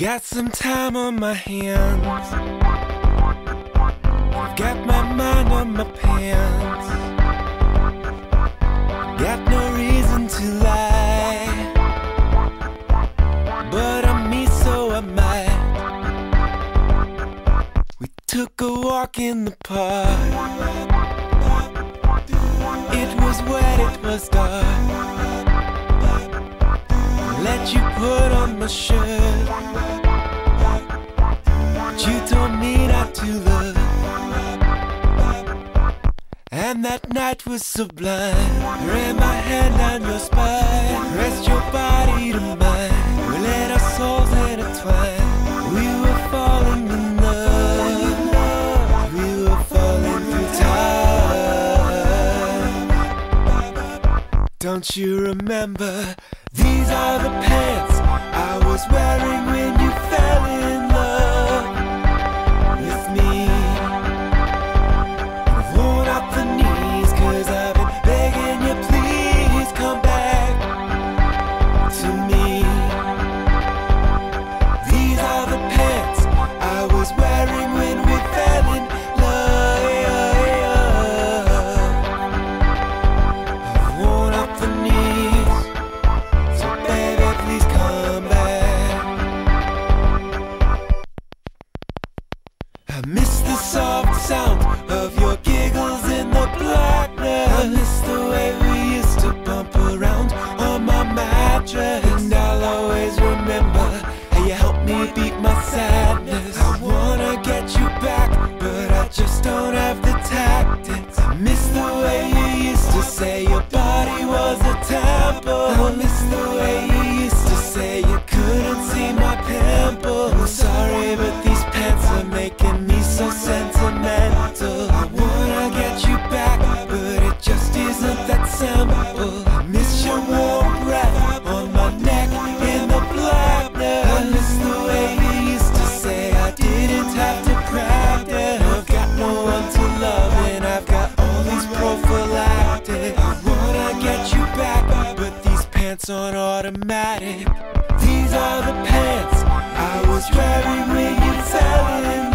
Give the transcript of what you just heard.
Got some time on my hands. Got my mind on my pants. Got no reason to lie. But I'm me, so I. We took a walk in the park. It was wet, it was dark. Put on my shirt. But you told me not to look. And that night was sublime. Ran my hand down your spine. Rest your body to mine. We let our souls intertwine. We were falling in love. We were falling through time. Don't you remember? Are the pants I was wearing when you fell in And I'll always remember how you helped me beat my sadness. I wanna get you back, but I just don't have the tactics. I miss the way you used to say your body was a temple. Automatic. These are the pants I was wearing when you fell in